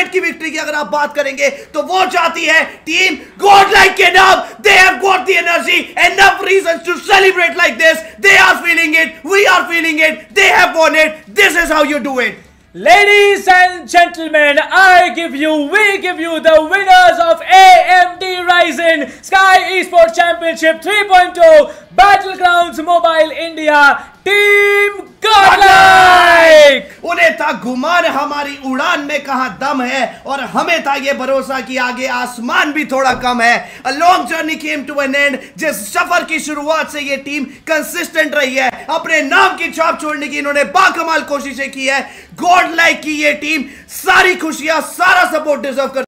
Tournament की victory की अगर आप बात करेंगे तो वो चाहती है टीम गॉड लाइक के नाम they have got the energy enough reasons to celebrate like this they are feeling it we are feeling it they have won it this is how you do it Ladies and gentlemen, I give you, we give you the winners of AMD Ryzen Sky Esports Championship 3.0 Battlegrounds Mobile India Team Godlike! था, गुमान हमारी उड़ान में कहा दम है और हमें था ये भरोसा कि आगे आसमान भी थोड़ा कम है। Long journey came to an end जिस सफ़र की शुरुआत से ये टीम कंसिस्टेंट रही है, अपने नाम की छाप छोड़ने की इन्होंने बाकमाल कोशिशें की है। गॉड लाइक की ये टीम सारी खुशियाँ, सारा सपोर्ट डिजर्व कर